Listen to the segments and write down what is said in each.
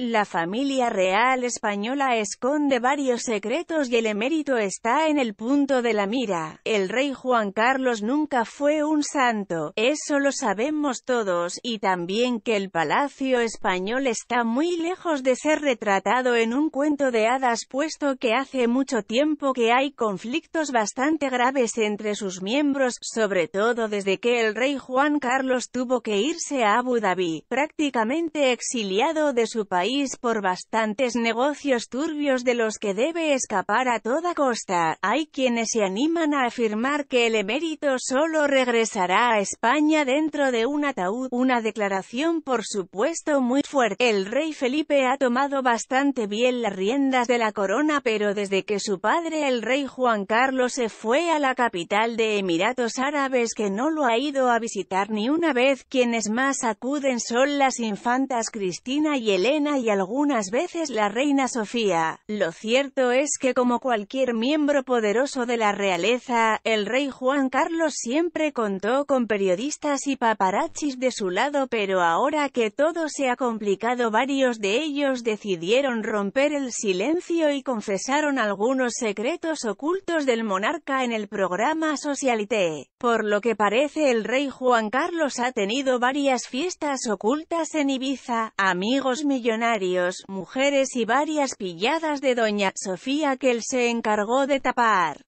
La familia real española esconde varios secretos y el emérito está en el punto de la mira. El rey Juan Carlos nunca fue un santo, eso lo sabemos todos, y también que el palacio español está muy lejos de ser retratado en un cuento de hadas puesto que hace mucho tiempo que hay conflictos bastante graves entre sus miembros, sobre todo desde que el rey Juan Carlos tuvo que irse a Abu Dhabi, prácticamente exiliado de su país por bastantes negocios turbios de los que debe escapar a toda costa. Hay quienes se animan a afirmar que el emérito solo regresará a España dentro de un ataúd, una declaración por supuesto muy fuerte. El rey Felipe ha tomado bastante bien las riendas de la corona pero desde que su padre el rey Juan Carlos se fue a la capital de Emiratos Árabes que no lo ha ido a visitar ni una vez, quienes más acuden son las infantas Cristina y Elena y algunas veces la reina Sofía. Lo cierto es que como cualquier miembro poderoso de la realeza, el rey Juan Carlos siempre contó con periodistas y paparachis de su lado pero ahora que todo se ha complicado varios de ellos decidieron romper el silencio y confesaron algunos secretos ocultos del monarca en el programa Socialité. Por lo que parece el rey Juan Carlos ha tenido varias fiestas ocultas en Ibiza, amigos millonarios mujeres y varias pilladas de doña Sofía que él se encargó de tapar.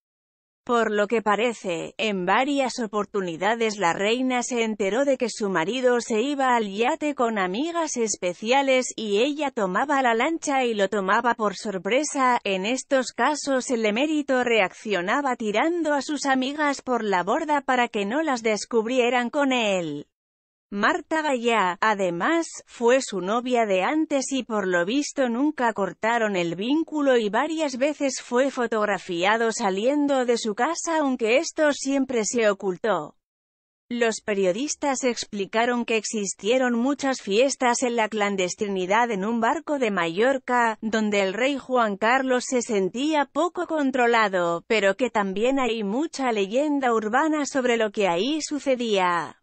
Por lo que parece, en varias oportunidades la reina se enteró de que su marido se iba al yate con amigas especiales y ella tomaba la lancha y lo tomaba por sorpresa. En estos casos el emérito reaccionaba tirando a sus amigas por la borda para que no las descubrieran con él. Marta Gallá, además, fue su novia de antes y por lo visto nunca cortaron el vínculo y varias veces fue fotografiado saliendo de su casa aunque esto siempre se ocultó. Los periodistas explicaron que existieron muchas fiestas en la clandestinidad en un barco de Mallorca, donde el rey Juan Carlos se sentía poco controlado, pero que también hay mucha leyenda urbana sobre lo que ahí sucedía.